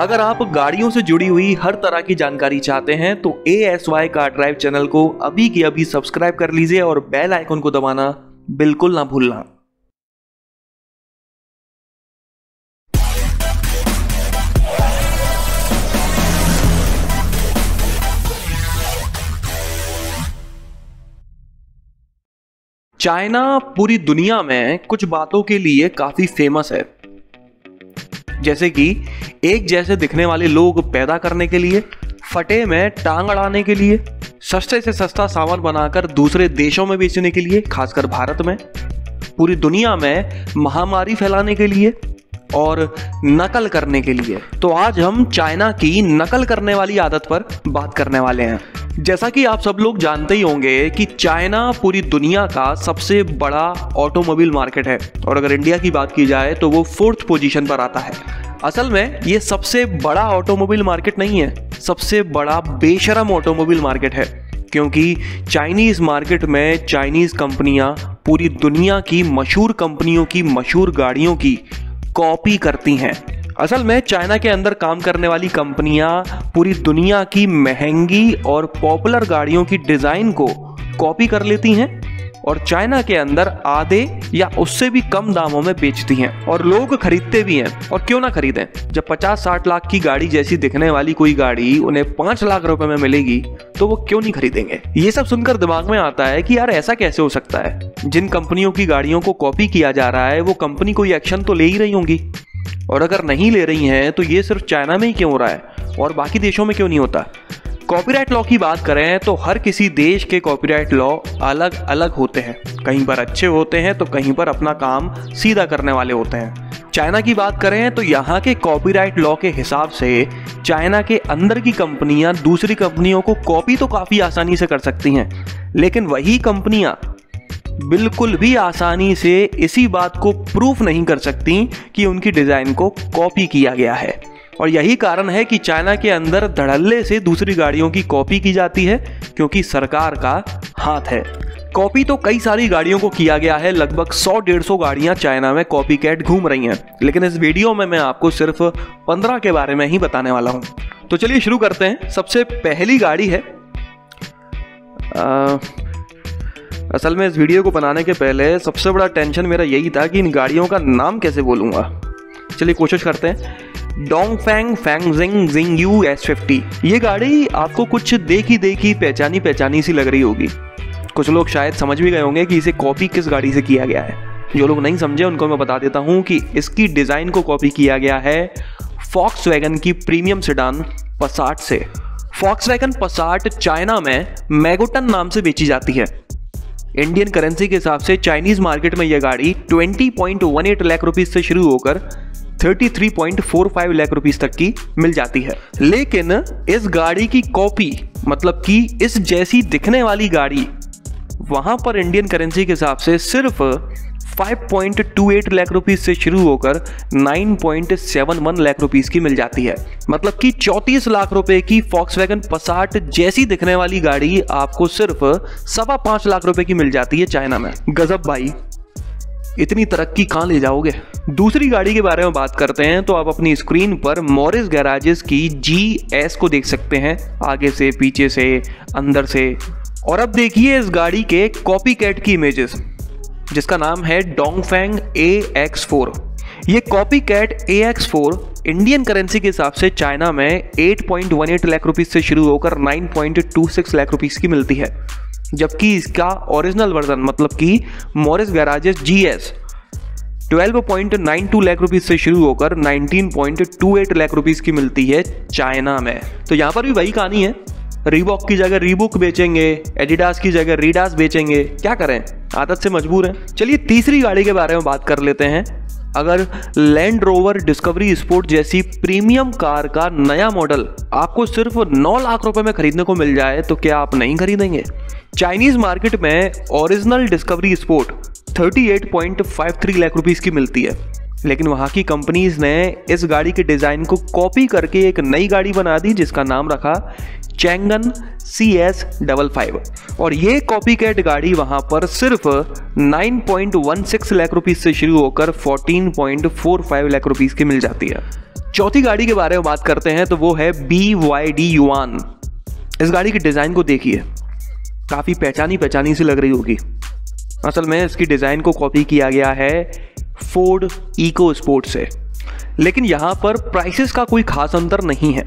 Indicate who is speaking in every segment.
Speaker 1: अगर आप गाड़ियों से जुड़ी हुई हर तरह की जानकारी चाहते हैं तो A S Y car drive channel को अभी की अभी सब्सक्राइब कर लीजिए और बेल आइकन को दबाना बिल्कुल ना भूलना। चाइना पूरी दुनिया में कुछ बातों के लिए काफ़ी फ़ेमस है। जैसे कि एक जैसे दिखने वाले लोग पैदा करने के लिए, फटे में टांग अड़ाने के लिए, सस्ते से सस्ता सामान बनाकर दूसरे देशों में बेचने के लिए, खासकर भारत में, पूरी दुनिया में महामारी फैलाने के लिए और नकल करने के लिए। तो आज हम चाइना की नकल करने वाली आदत पर बात करने वाले हैं। जैसा कि आप सब लोग जानते ही होंगे कि चाइना पूरी दुनिया का सबसे बड़ा ऑटोमोबाइल मार्केट है। और अगर इंडिया की बात की जाए तो वो फोर्थ पोजीशन पर आता है। असल में ये सबसे बड़ा ऑटोमोबाइल मार्केट नहीं है, सबसे बड़ा बेशरम ऑटोमोबाइल मार्केट है। क्योंकि चाइनीज़ मार्केट में चाइनीज़ कंपनियाँ पूरी दुनिया की मशहूर कंपनियों की मशहूर गाड़ियों की कॉपी करती हैं। असल में चाइना के अंदर काम करने वाली कंपनियाँ पूरी दुनिया की महँगी और पॉपुलर गाड़ियों की डिज़ाइन को कॉपी कर लेती हैं। और चाइना के अंदर आधे या उससे भी कम दामों में बेचती हैं। और लोग खरीदते भी हैं। और क्यों ना खरीदें? जब 50-60 लाख की गाड़ी जैसी दिखने वाली कोई गाड़ी उन्हें पाँच लाख रुपए में मिलेगी तो वो क्यों नहीं खरीदेंगे? ये सब सुनकर दिमाग में आता है कि यार ऐसा कैसे हो सकता है? जिन कंपनियों की गाड़ियों को कॉपी किया जा रहा है, वो कंपनी कोई एक्शन तो ले ही रही होंगी। और अगर नहीं ले रही हैं तो ये सिर्फ़ चाइना में ही क्यों हो रहा है? और बाकी देशों में क्यों नहीं होता? कॉपीराइट लॉ की बात करें तो हर किसी देश के कॉपीराइट लॉ अलग अलग होते हैं। कहीं पर अच्छे होते हैं तो कहीं पर अपना काम सीधा करने वाले होते हैं। चाइना की बात करें तो यहाँ के कॉपीराइट लॉ के हिसाब से चाइना के अंदर की कंपनियाँ दूसरी कंपनियों को कॉपी तो काफ़ी आसानी से कर सकती हैं। लेकिन वही कंपनियाँ बिल्कुल भी आसानी से इसी बात को प्रूफ नहीं कर सकती कि उनकी डिज़ाइन को कॉपी किया गया है। और यही कारण है कि चाइना के अंदर धड़ल्ले से दूसरी गाड़ियों की कॉपी की जाती है क्योंकि सरकार का हाथ है। कॉपी तो कई सारी गाड़ियों को किया गया है लगभग 100 डेढ़ सौ गाड़ियाँ चाइना में कॉपी कैट घूम रही हैं। लेकिन इस वीडियो में मैं आपको सिर्फ़ 15 के बारे में ही बताने वाला हूँ। तो चलिए शुरू करते हैं। सबसे पहली गाड़ी है आ, असल में इस वीडियो को बनाने के पहले सबसे बड़ा टेंशन मेरा यही था कि इन गाड़ियों का नाम कैसे बोलूँगा। चलिए कोशिश करते हैं। Dong Feng Feng Jing Jing U S fifty ये गाड़ी आपको कुछ देखी देखी, पहचानी पहचानी सी लग रही होगी। कुछ लोग शायद समझ भी गए होंगे कि इसे कॉपी किस गाड़ी से किया गया है। जो लोग नहीं समझे, उनको मैं बता देता हूँ कि इसकी डिज़ाइन को कॉपी किया गया है फॉक्स वैगन की प्रीमियम सेडान पसाट से। फॉक्स वैगन पसाट चाइना में मैगोटन नाम से बेची जाती है। इंडियन करेंसी के हिसाब से चाइनीज़ मार्केट में यह गाड़ी 20.18 लाख रुपीस से शुरू होकर 33.45 लाख रुपीस तक की मिल जाती है। लेकिन इस गाड़ी की कॉपी मतलब कि इस जैसी दिखने वाली गाड़ी, वहाँ पर इंडियन करेंसी के हिसाब से सिर्फ़ 5.28 लाख रुपीस से शुरू होकर 9.71 लाख रुपीस की मिल जाती है। मतलब कि 34 लाख रुपए की फॉक्स वैगन पसाट जैसी दिखने वाली गाड़ी आपको सिर्फ़ सवा पाँच लाख रुपए की मिल जाती है चाइना में। गजब भाई इतनी तरक्की कहाँ ले जाओगे? दूसरी गाड़ी के बारे में बात करते हैं तो आप अपनी स्क्रीन पर मॉरिस गैराजेस की जी एस को देख सकते हैं, आगे से, पीछे से, अंदर से। और अब देखिए इस गाड़ी के कॉपी कैट की इमेजेस जिसका नाम है डोंगफेंग ए एक्स फोर ये copycat A X four Indian currency के हिसाब से चाइना में 8.18 लाख रुपीस से शुरू होकर 9.26 लाख रुपीस की मिलती है। जबकि इसका ओरिजिनल वर्जन मतलब कि Morris Garages G S 12.92 lakh rupees से शुरू होकर 19.28 लाख रुपीज़ की मिलती है चाइना में। तो यहाँ पर भी वही कहानी है। रीबॉक की जगह रीबुक बेचेंगे एडिडास की जगह रीडास बेचेंगे। क्या करें? आदत से मजबूर हैं। चलिए तीसरी गाड़ी के बारे में बात कर लेते हैं। अगर लैंड रोवर डिस्कवरी स्पोर्ट जैसी प्रीमियम कार का नया मॉडल आपको सिर्फ़ 9 लाख रुपए में खरीदने को मिल जाए तो क्या आप नहीं खरीदेंगे? चाइनीज़ मार्केट में original Discovery Sport 38.53 lakh rupees की मिलती है। लेकिन वहाँ की कंपनीज़ ने इस गाड़ी के डिज़ाइन को कॉपी करके एक नई गाड़ी बना दी, जिसका नाम रखा Changan C S double five और ये कॉपी कैट गाड़ी वहाँ पर सिर्फ़ 9.16 लाख रुपीस से शुरू होकर 14.45 लाख रुपीस की मिल जाती है। चौथी गाड़ी के बारे में बात करते हैं तो वो है बी वाई डी युआन इस गाड़ी के डिज़ाइन को देखिए। काफ़ी पहचानी पहचानी सी लग रही होगी। असल में इसकी डिज़ाइन को कॉपी किया गया है फोर्ड इको स्पोर्ट से लेकिन यहाँ पर प्राइसेस का कोई खास अंतर नहीं है।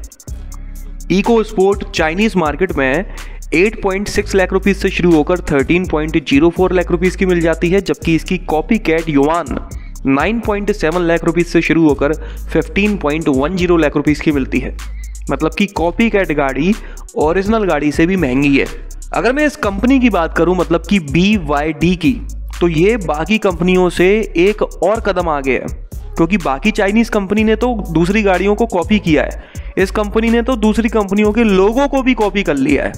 Speaker 1: इको स्पोर्ट चाइनीज़ मार्केट में 8.6 लाख रुपीस से शुरू होकर 13.04 लाख रुपीस की मिल जाती है, जबकि इसकी कॉपी कैट युवान 9.7 लाख रुपीस से शुरू होकर 15.10 लाख रुपीस की मिलती है। मतलब कि कॉपी कैट गाड़ी ओरिजिनल गाड़ी से भी महँगी है। अगर मैं इस कंपनी की बात करूँ मतलब कि बी वाई डी की तो ये बाकी कंपनियों से एक और कदम आगे है, क्योंकि बाकी चाइनीज़ कंपनी ने तो दूसरी गाड़ियों को कॉपी किया है। इस कंपनी ने तो दूसरी कंपनियों के लोगों को भी कॉपी कर लिया है।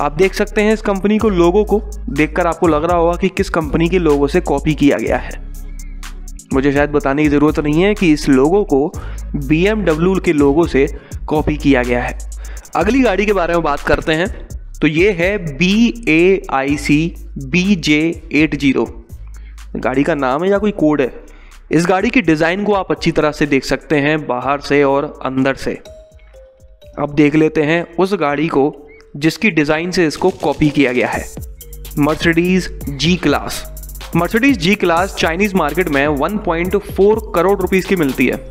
Speaker 1: आप देख सकते हैं इस कंपनी को लोगों को, देखकर आपको लग रहा होगा कि किस कंपनी के लोगों से कॉपी किया गया है। मुझे शायद बताने की ज़रूरत नहीं है कि इस लोगों को BMW के लोगों से कॉपी किया गया है। अगली गाड़ी के बारे में बात करते हैं। तो ये है B A I C B J eight zero गाड़ी का नाम है या कोई कोड है? इस गाड़ी की डिज़ाइन को आप अच्छी तरह से देख सकते हैं बाहर से और अंदर से। अब देख लेते हैं उस गाड़ी को जिसकी डिज़ाइन से इसको कॉपी किया गया है। Mercedes G class Mercedes G class Chinese market में 1.4 करोड़ रुपीस की मिलती है।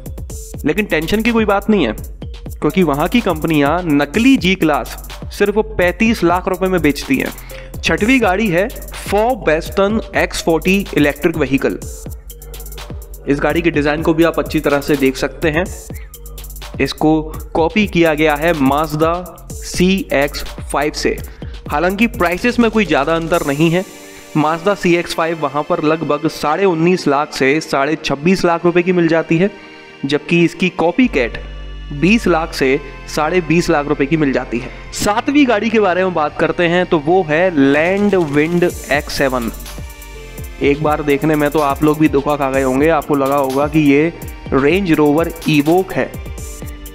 Speaker 1: लेकिन टेंशन की कोई बात नहीं है, क्योंकि वहाँ की कंपनियाँ नकली जी क्लास सिर्फ़ 35 लाख रुपए में बेचती हैं। छठवीं गाड़ी है फो Bestune X forty electric vehicle इस गाड़ी के डिज़ाइन को भी आप अच्छी तरह से देख सकते हैं। इसको कॉपी किया गया है माजदा सी एक्स फाइव से। हालाँकि प्राइसेस में कोई ज़्यादा अंतर नहीं है। माजदा सी एक्स फाइव वहाँ पर लगभग साढ़े उन्नीस लाख से साढ़े छब्बीस लाख रुपए की मिल जाती है, जबकि इसकी कॉपी कैट बीस लाख से साढ़े बीस लाख रुपए की मिल जाती है। सातवीं गाड़ी के बारे में बात करते हैं तो वो है लैंड विंड एक्स सेवन। एक बार देखने में तो आप लोग भी दुखा खा गए होंगे, आपको लगा होगा कि ये रेंज रोवर ईवोक है।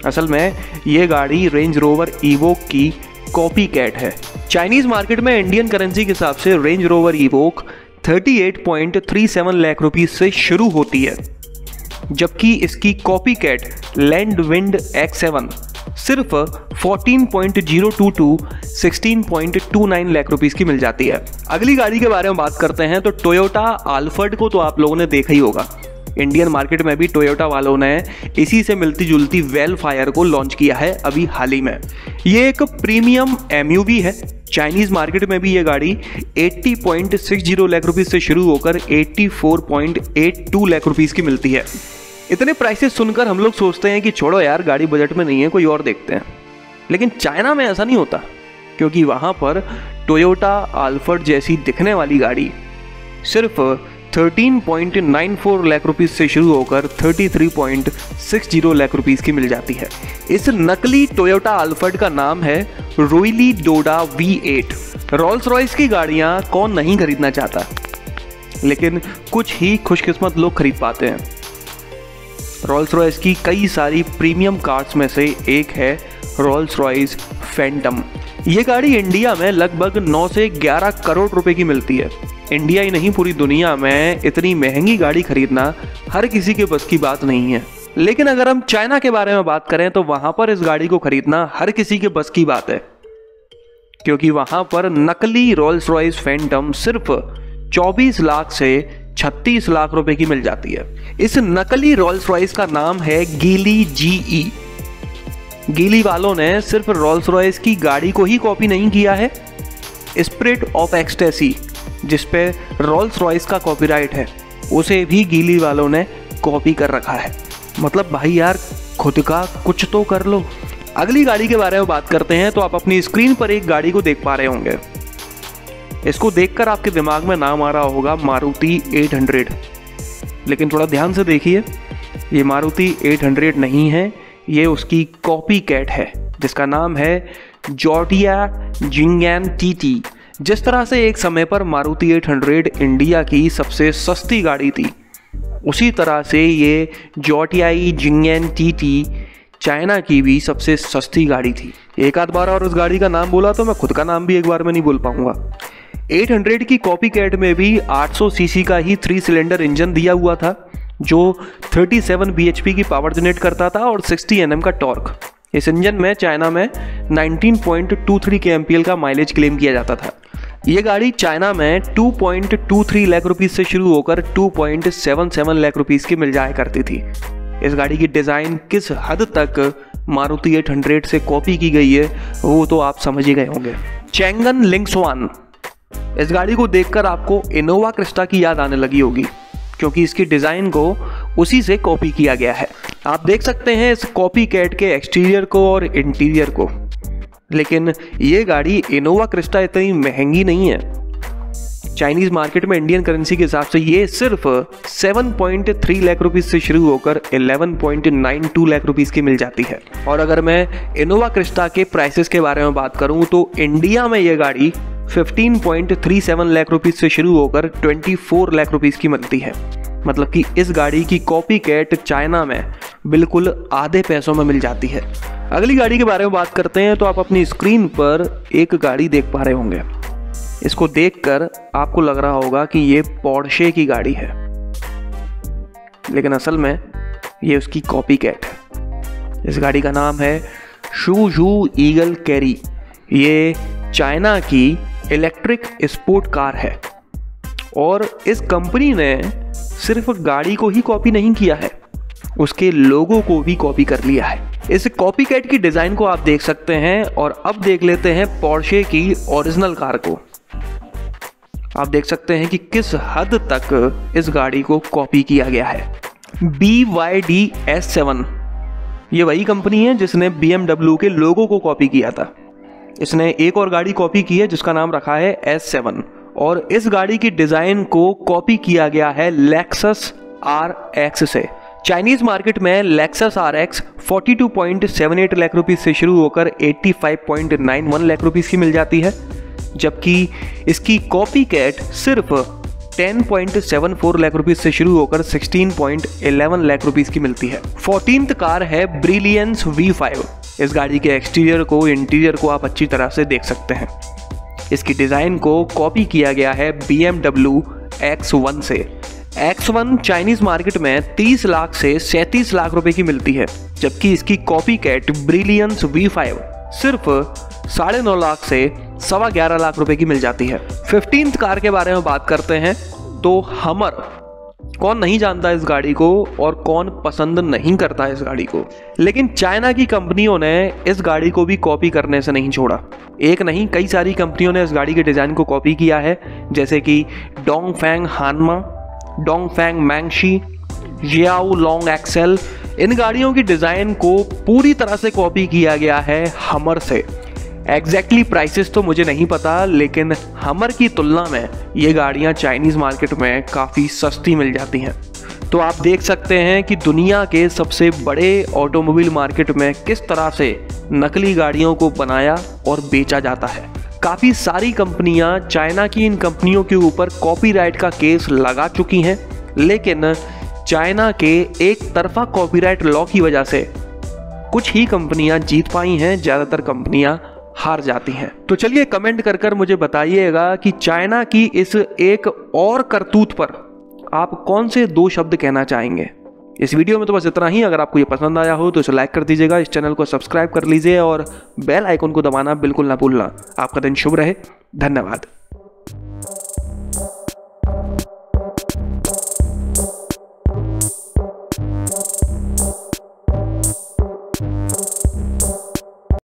Speaker 1: असल में ये गाड़ी रेंज रोवर ईवोक की कॉपी कैट है। चाइनीज़ मार्केट में इंडियन करेंसी के हिसाब से Range Rover Evoque 38.37 lakh rupees से शुरू होती है। जबकि इसकी copy cat land wind X seven सिर्फ़ 14.022 16.29 लाख रुपीस की मिल जाती है। अगली गाड़ी के बारे में बात करते हैं तो टोयोटा आल्फर्ड को तो आप लोगों ने देखा ही होगा। इंडियन मार्केट में भी टोयोटा वालों ने इसी से मिलती जुलती वेल फायर को लॉन्च किया है अभी हाल ही में। ये एक प्रीमियम एम है चाइनीज़ मार्केट में भी ये गाड़ी 80.60 लाख रुपीज़ से शुरू होकर 84.82 लाख रुपीज़ की मिलती है। इतने प्राइसेस सुनकर हम लोग सोचते हैं कि छोड़ो यार, गाड़ी बजट में नहीं है, कोई और देखते हैं। लेकिन चाइना में ऐसा नहीं होता, क्योंकि वहाँ पर टोयोटा आल्फर्ड जैसी दिखने वाली गाड़ी सिर्फ़ 13.94 लाख रुपीस से शुरू होकर 33.60 लाख रुपीस की मिल जाती है। इस नकली टोयोटा अल्फर्ड का नाम है रोइली डोडा V8 रॉल्स रॉयस की गाड़ियाँ कौन नहीं खरीदना चाहता? लेकिन कुछ ही खुशकिस्मत लोग खरीद पाते हैं। रॉल्स रॉयस की कई सारी प्रीमियम कार्स में से एक है रॉल्स रॉयस फैंटम ये गाड़ी इंडिया में लगभग 9 से 11 करोड़ रुपए की मिलती है। इंडिया ही नहीं, पूरी दुनिया में इतनी महँगी गाड़ी खरीदना हर किसी के बस की बात नहीं है। लेकिन अगर हम चाइना के बारे में बात करें तो वहाँ पर इस गाड़ी को खरीदना हर किसी के बस की बात है। क्योंकि वहाँ पर नकली रोल्स रॉयस फैंटम सिर्फ़ 24 लाख से 36 लाख रुपए की मिल जाती है। इस नकली रोल्स रॉयस का नाम है गीली जीई गीली वालों ने सिर्फ़ रोल्स रॉयस की गाड़ी को ही कॉपी नहीं किया है। स्प्रिट ऑफ़ एक्सटेसी जिसपे रोल्स रॉयस का कॉपीराइट है, उसे भी गीली वालों ने कॉपी कर रखा है। मतलब भाई यार, खुद का कुछ तो कर लो। अगली गाड़ी के बारे में बात करते हैं तो आप अपनी स्क्रीन पर एक गाड़ी को देख पा रहे होंगे। इसको देखकर आपके दिमाग में नाम आ रहा होगा मारुति 800 लेकिन थोड़ा ध्यान से देखिए, ये मारुति 800 नहीं है, ये उसकी कॉपी कैट है, जिसका नाम है जॉर्टिया जिंगैन टी जिस तरह से एक समय पर मारुति 800 इंडिया की सबसे सस्ती गाड़ी थी, उसी तरह से ये Zotye Jiangnan T T China की भी सबसे सस्ती गाड़ी थी। एक आध बार और उस गाड़ी का नाम बोला तो मैं खुद का नाम भी एक बार में नहीं बोल पाऊँगा। 800 की कॉपी कैट में भी 800 सीसी का ही थ्री सिलेंडर इंजन दिया हुआ था, जो 37 सेवन की पावर जनरेट करता था और 60 एन का टॉर्क इस इंजन में चाइना में 19.23 के का माइलेज क्लेम किया जाता था। ये गाड़ी चाइना में 2.23 लाख रुपीस से शुरू होकर 2.77 लाख रुपीस की मिल जाया करती थी। इस गाड़ी की डिज़ाइन किस हद तक मारुति 800 से कॉपी की गई है, वो तो आप समझ ही गए होंगे। चैंगन लिंक्स वन इस गाड़ी को देखकर आपको इनोवा क्रिस्टा की याद आने लगी होगी, क्योंकि इसकी डिज़ाइन को उसी से कॉपी किया गया है। आप देख सकते हैं इस कॉपी कैट के एक्सटीरियर को और इंटीरियर को। लेकिन ये गाड़ी इनोवा क्रिस्टा इतनी महँगी नहीं है। चाइनीज़ मार्केट में इंडियन करेंसी के हिसाब से ये सिर्फ़ 7.3 लाख रुपीस से शुरू होकर 11.92 लाख रुपीस की मिल जाती है। और अगर मैं इनोवा क्रिस्टा के प्राइसेस के बारे में बात करूँ तो इंडिया में ये गाड़ी 15.37 लाख रुपीस से शुरू होकर 24 लाख रुपीस की मिलती है। मतलब कि इस गाड़ी की कॉपी कैट चाइना में बिल्कुल आधे पैसों में मिल जाती है। अगली गाड़ी के बारे में बात करते हैं तो आप अपनी स्क्रीन पर एक गाड़ी देख पा रहे होंगे। इसको देखकर आपको लग रहा होगा कि ये पौड़शे की गाड़ी है। लेकिन असल में ये उसकी कॉपी कैट है। इस गाड़ी का नाम है शू जू ईगल कैरी ये चाइना की इलेक्ट्रिक स्पोर्ट कार है। और इस कंपनी ने सिर्फ़ गाड़ी को ही कॉपी नहीं किया है। उसके लोगों को भी कॉपी कर लिया है। इस कॉपी कैट की डिज़ाइन को आप देख सकते हैं और अब देख लेते हैं पोर्शे की ओरिजिनल कार को। आप देख सकते हैं कि किस हद तक इस गाड़ी को कॉपी किया गया है। B Y D S seven ये वही कंपनी है जिसने बी एमडब्ल्यू के लोगों को कॉपी किया था। इसने एक और गाड़ी कॉपी की है जिसका नाम रखा है एस सेवन और इस गाड़ी की डिज़ाइन को कॉपी किया गया है लेक्सस आर एक्स से। चाइनीज़ मार्केट में Lexus R X forty lakh rupees से शुरू होकर eighty five point nine one lakh rupees की मिल जाती है, जबकि इसकी कॉपी कैट सिर्फ़ 10.74 लाख रुपीस से शुरू होकर 16.11 लाख रुपीस की मिलती है। फोर्टीन कार है ब्रिलियंस V5 इस गाड़ी के एक्सटीरियर को इंटीरियर को आप अच्छी तरह से देख सकते हैं। इसकी डिज़ाइन को कॉपी किया गया है बी एमडब्ल्यू एक्स वन से। एक्स वन चाइनीज़ मार्केट में 30 लाख से 37 लाख रुपए की मिलती है, जबकि इसकी कॉपी कैट ब्रिलियंस V5 सिर्फ़ साढ़े नौ लाख से सवा ग्यारह लाख रुपए की मिल जाती है। फिफ्टीन कार के बारे में बात करते हैं तो हमर कौन नहीं जानता इस गाड़ी को और कौन पसंद नहीं करता इस गाड़ी को। लेकिन चाइना की कंपनियों ने इस गाड़ी को भी कॉपी करने से नहीं छोड़ा। एक नहीं, कई सारी कंपनियों ने इस गाड़ी के डिज़ाइन को कॉपी किया है, जैसे कि डोंग फैंग हानमा Dongfeng Mengshi, Xiao, long Excel, इन गाड़ियों की डिज़ाइन को पूरी तरह से कॉपी किया गया है हमर से। एग्जैक्टली exactly प्राइसेस तो मुझे नहीं पता, लेकिन हमर की तुलना में ये गाड़ियाँ चाइनीज़ मार्केट में काफ़ी सस्ती मिल जाती हैं। तो आप देख सकते हैं कि दुनिया के सबसे बड़े ऑटोमोबाइल मार्केट में किस तरह से नकली गाड़ियों को बनाया और बेचा जाता है। काफ़ी सारी कंपनियाँ चाइना की इन कंपनियों के ऊपर कॉपीराइट का केस लगा चुकी हैं, लेकिन चाइना के एक तरफा कॉपीराइट लॉ की वजह से कुछ ही कंपनियाँ जीत पाई हैं, ज़्यादातर कंपनियाँ हार जाती हैं। तो चलिए कमेंट कर कर मुझे बताइएगा कि चाइना की इस एक और करतूत पर आप कौन से दो शब्द कहना चाहेंगे? इस वीडियो में तो बस इतना ही। अगर आपको ये पसंद आया हो तो इसे लाइक कर दीजिएगा, इस चैनल को सब्सक्राइब कर लीजिए और बेल आइकन को दबाना बिल्कुल ना भूलना। आपका दिन शुभ रहे। धन्यवाद।